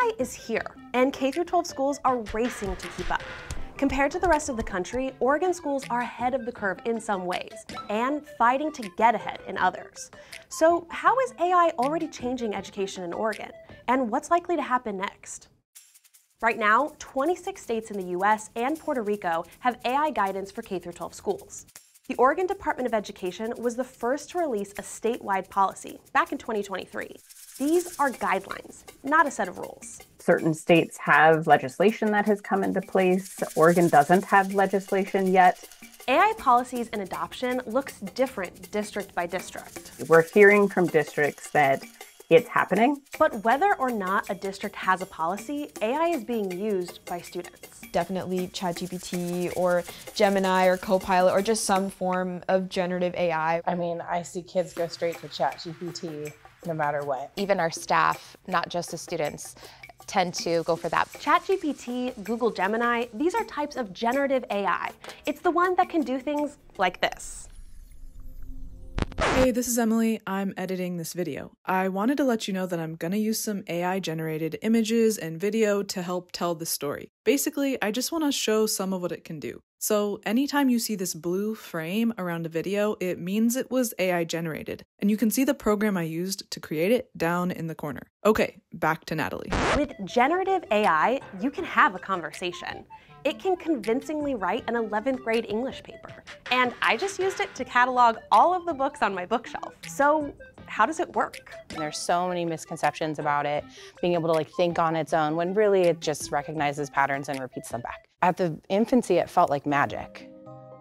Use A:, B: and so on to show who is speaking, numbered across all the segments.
A: AI is here, and K-12 schools are racing to keep up. Compared to the rest of the country, Oregon schools are ahead of the curve in some ways and fighting to get ahead in others. So, how is AI already changing education in Oregon? And what's likely to happen next? Right now, 26 states in the US and Puerto Rico have AI guidance for K 12 schools. The Oregon Department of Education was the first to release a statewide policy back in 2023. These are guidelines, not a set of rules.
B: Certain states have legislation that has come into place. Oregon doesn't have legislation yet.
A: AI policies and adoption looks different district by district.
B: We're hearing from districts that it's happening.
A: But whether or not a district has a policy, AI is being used by students.
C: Definitely ChatGPT or Gemini or Copilot or just some form of generative AI.
D: I mean, I see kids go straight to ChatGPT no matter what.
E: Even our staff, not just the students, tend to go for that.
A: ChatGPT, Google Gemini, these are types of generative AI. It's the one that can do things like this.
F: Hey, this is Emily. I'm editing this video. I wanted to let you know that I'm gonna use some AI generated images and video to help tell the story. Basically, I just wanna show some of what it can do. So, anytime you see this blue frame around a video, it means it was AI generated. And you can see the program I used to create it down in the corner. Okay, back to Natalie.
A: With generative AI, you can have a conversation it can convincingly write an 11th grade English paper. And I just used it to catalog all of the books on my bookshelf. So how does it work?
D: There's so many misconceptions about it, being able to like think on its own when really it just recognizes patterns and repeats them back. At the infancy, it felt like magic.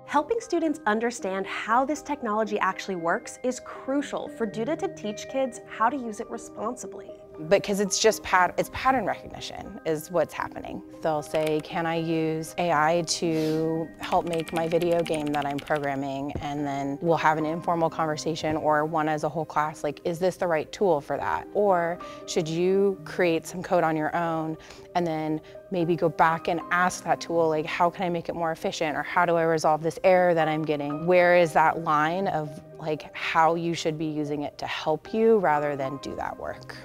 A: Helping students understand how this technology actually works is crucial for Duda to teach kids how to use it responsibly
D: because it's just pat it's pattern recognition is what's happening. They'll say, can I use AI to help make my video game that I'm programming? And then we'll have an informal conversation or one as a whole class, like, is this the right tool for that? Or should you create some code on your own and then maybe go back and ask that tool, like, how can I make it more efficient? Or how do I resolve this error that I'm getting? Where is that line of like how you should be using it to help you rather than do that work?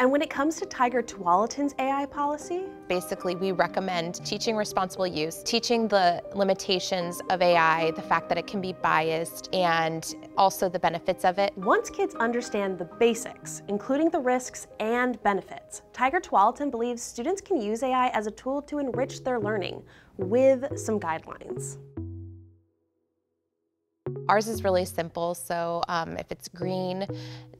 A: And when it comes to Tigard-Tualatin's AI policy?
E: Basically, we recommend teaching responsible use, teaching the limitations of AI, the fact that it can be biased, and also the benefits of it.
A: Once kids understand the basics, including the risks and benefits, Tigard-Tualatin believes students can use AI as a tool to enrich their learning with some guidelines.
E: Ours is really simple, so um, if it's green,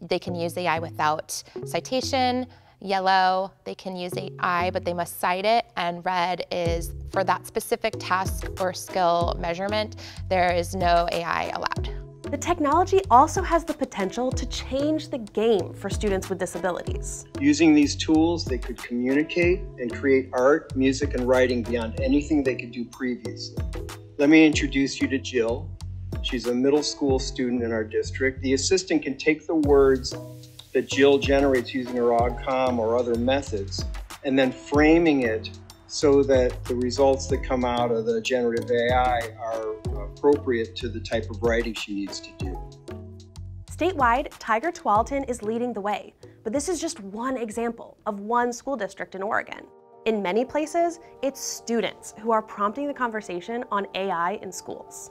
E: they can use AI without citation. Yellow, they can use AI, but they must cite it. And red is for that specific task or skill measurement, there is no AI allowed.
A: The technology also has the potential to change the game for students with disabilities.
G: Using these tools, they could communicate and create art, music, and writing beyond anything they could do previously. Let me introduce you to Jill. She's a middle school student in our district. The assistant can take the words that Jill generates using her OGCOM or other methods and then framing it so that the results that come out of the generative AI are appropriate to the type of writing she needs to do.
A: Statewide, Tigard-Tualatin is leading the way, but this is just one example of one school district in Oregon. In many places, it's students who are prompting the conversation on AI in schools.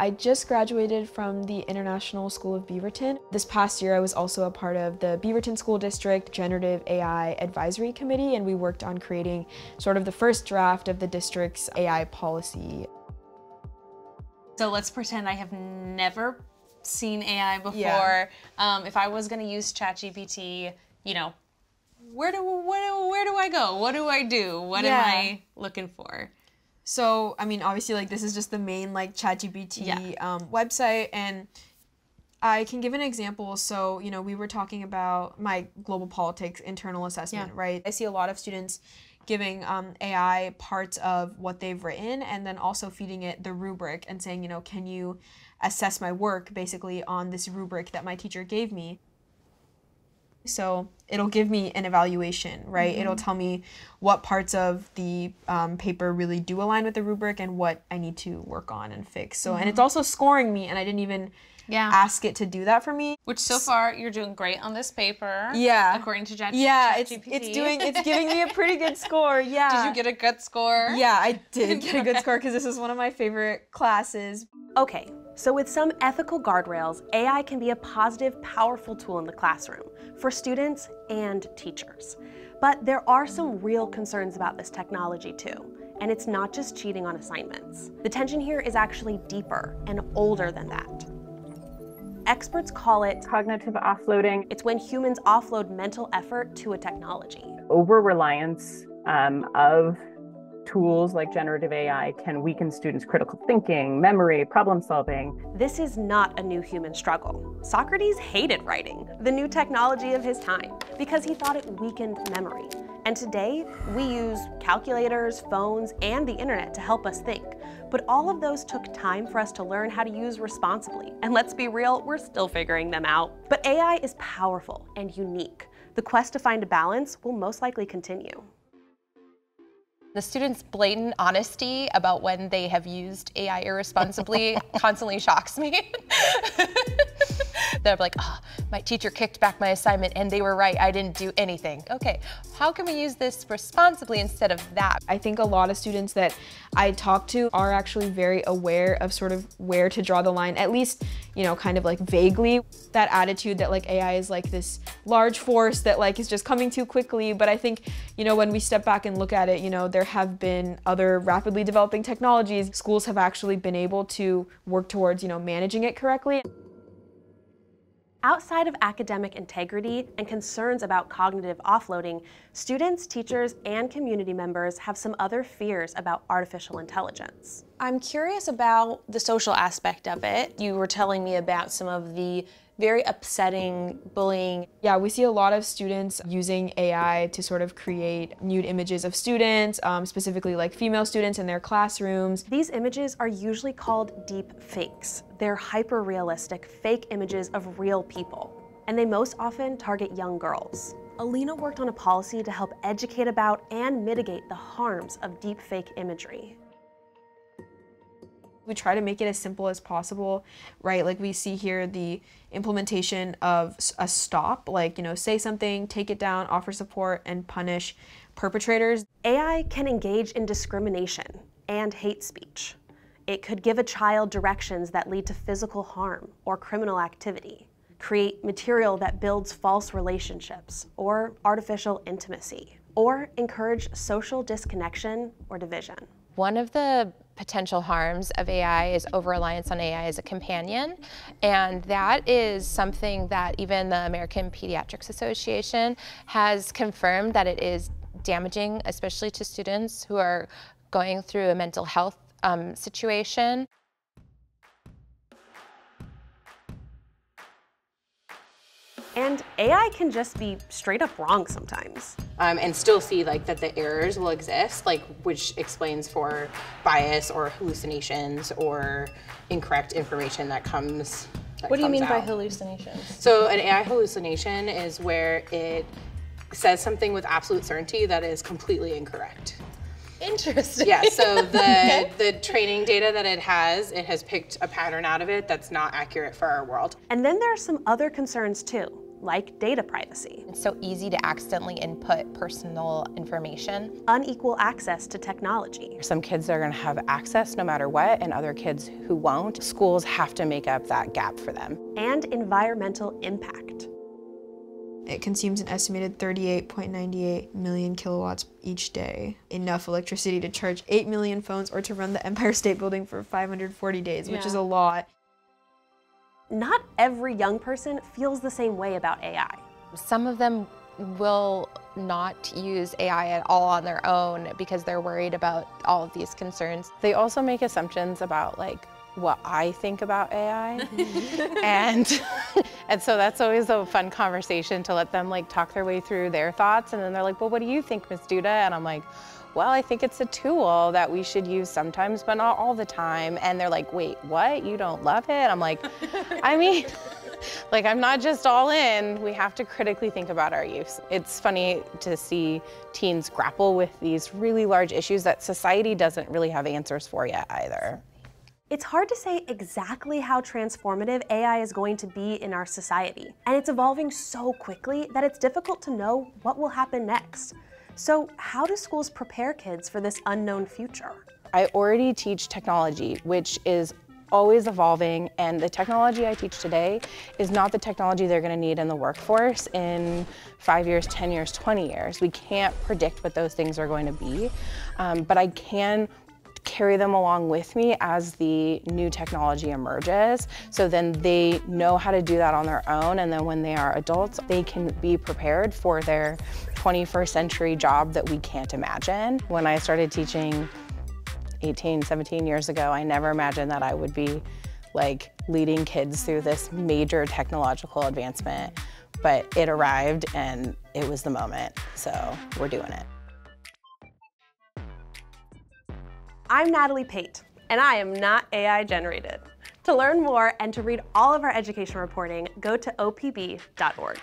C: I just graduated from the International School of Beaverton. This past year, I was also a part of the Beaverton School District Generative AI Advisory Committee, and we worked on creating sort of the first draft of the district's AI policy.
H: So let's pretend I have never seen AI before. Yeah. Um, if I was going to use ChatGPT, you know, where do where, where do I go? What do I do? What yeah. am I looking for?
C: So, I mean, obviously, like, this is just the main, like, ChatGPT yeah. um, website, and I can give an example. So, you know, we were talking about my global politics internal assessment, yeah. right? I see a lot of students giving um, AI parts of what they've written and then also feeding it the rubric and saying, you know, can you assess my work basically on this rubric that my teacher gave me? So it'll give me an evaluation, right? Mm-hmm. It'll tell me what parts of the um, paper really do align with the rubric and what I need to work on and fix. So, mm-hmm. and it's mm-hmm. also scoring me, and I didn't even yeah. ask it to do that for me.
H: Which so far you're doing great on this paper.
C: Yeah.
H: According to Chat
C: Yeah, it's it's doing it's giving me a pretty good score. Yeah.
H: Did you get a good score?
C: Yeah, I did get a good score because this is one of my favorite classes.
A: Okay, so with some ethical guardrails, AI can be a positive, powerful tool in the classroom for students and teachers. But there are some real concerns about this technology too. And it's not just cheating on assignments. The tension here is actually deeper and older than that. Experts call it
B: cognitive offloading.
A: It's when humans offload mental effort to a technology.
B: Over reliance um, of tools like generative AI can weaken students' critical thinking, memory, problem solving.
A: This is not a new human struggle. Socrates hated writing, the new technology of his time, because he thought it weakened memory. And today, we use calculators, phones, and the internet to help us think. But all of those took time for us to learn how to use responsibly. And let's be real, we're still figuring them out. But AI is powerful and unique. The quest to find a balance will most likely continue.
E: The students' blatant honesty about when they have used AI irresponsibly constantly shocks me. They're like, oh, my teacher kicked back my assignment and they were right, I didn't do anything. Okay, how can we use this responsibly instead of that?
C: I think a lot of students that I talk to are actually very aware of sort of where to draw the line, at least, you know, kind of like vaguely. That attitude that like AI is like this large force that like is just coming too quickly. But I think, you know, when we step back and look at it, you know, there have been other rapidly developing technologies. Schools have actually been able to work towards, you know, managing it correctly.
A: Outside of academic integrity and concerns about cognitive offloading, students, teachers, and community members have some other fears about artificial intelligence.
H: I'm curious about the social aspect of it. You were telling me about some of the very upsetting bullying.
C: Yeah, we see a lot of students using AI to sort of create nude images of students, um, specifically like female students in their classrooms.
A: These images are usually called deep fakes. They're hyper-realistic, fake images of real people. And they most often target young girls. Alina worked on a policy to help educate about and mitigate the harms of deepfake imagery.
C: We try to make it as simple as possible, right? Like we see here the implementation of a stop, like, you know, say something, take it down, offer support, and punish perpetrators.
A: AI can engage in discrimination and hate speech. It could give a child directions that lead to physical harm or criminal activity, create material that builds false relationships or artificial intimacy, or encourage social disconnection or division.
E: One of the potential harms of AI is over-reliance on AI as a companion. And that is something that even the American Pediatrics Association has confirmed that it is damaging, especially to students who are going through a mental health um, situation.
A: And AI can just be straight up wrong sometimes.
D: Um, and still see like that the errors will exist, like which explains for bias or hallucinations or incorrect information that comes. That
H: what do you mean
D: out.
H: by hallucinations?
D: So an AI hallucination is where it says something with absolute certainty that is completely incorrect.
H: Interesting.
D: Yeah, so the okay. the training data that it has, it has picked a pattern out of it that's not accurate for our world.
A: And then there are some other concerns too, like data privacy.
E: It's so easy to accidentally input personal information.
A: Unequal access to technology.
D: Some kids are going to have access no matter what, and other kids who won't. Schools have to make up that gap for them.
A: And environmental impact.
C: It consumes an estimated 38.98 million kilowatts each day, enough electricity to charge 8 million phones or to run the Empire State Building for 540 days, which yeah. is a lot.
A: Not every young person feels the same way about AI.
E: Some of them will not use AI at all on their own because they're worried about all of these concerns.
D: They also make assumptions about like what I think about AI. and and so that's always a fun conversation to let them like talk their way through their thoughts and then they're like, "Well, what do you think, Miss Duda?" And I'm like, "Well, I think it's a tool that we should use sometimes but not all the time." And they're like, "Wait, what? You don't love it?" I'm like, "I mean, like I'm not just all in. We have to critically think about our use. It's funny to see teens grapple with these really large issues that society doesn't really have answers for yet either.
A: It's hard to say exactly how transformative AI is going to be in our society, and it's evolving so quickly that it's difficult to know what will happen next. So how do schools prepare kids for this unknown future?
D: I already teach technology, which is always evolving and the technology I teach today is not the technology they're going to need in the workforce in five years, 10 years, 20 years. We can't predict what those things are going to be, um, but I can carry them along with me as the new technology emerges. So then they know how to do that on their own. And then when they are adults, they can be prepared for their 21st century job that we can't imagine. When I started teaching 18, 17 years ago, I never imagined that I would be like leading kids through this major technological advancement, but it arrived and it was the moment. So we're doing it.
A: I'm Natalie Pate, and I am not AI generated. To learn more and to read all of our education reporting, go to opb.org.